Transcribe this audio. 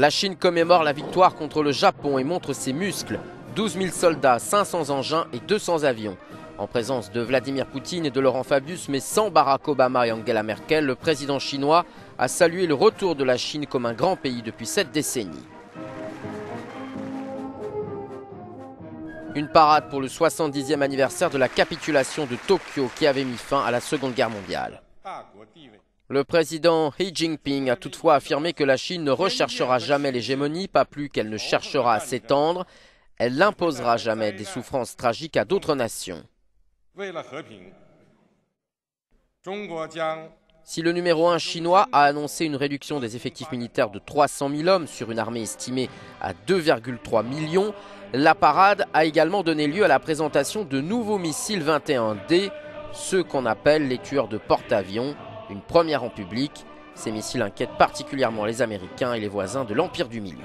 La Chine commémore la victoire contre le Japon et montre ses muscles. 12 000 soldats, 500 engins et 200 avions. En présence de Vladimir Poutine et de Laurent Fabius, mais sans Barack Obama et Angela Merkel, le président chinois a salué le retour de la Chine comme un grand pays depuis sept décennies. Une parade pour le 70e anniversaire de la capitulation de Tokyo qui avait mis fin à la Seconde Guerre mondiale. Le président Xi Jinping a toutefois affirmé que la Chine ne recherchera jamais l'hégémonie, pas plus qu'elle ne cherchera à s'étendre. Elle n'imposera jamais des souffrances tragiques à d'autres nations. Si le numéro 1 chinois a annoncé une réduction des effectifs militaires de 300 000 hommes sur une armée estimée à 2,3 millions, la parade a également donné lieu à la présentation de nouveaux missiles 21D, ceux qu'on appelle les tueurs de porte-avions, une première en public. Ces missiles inquiètent particulièrement les Américains et les voisins de l'Empire du Milieu.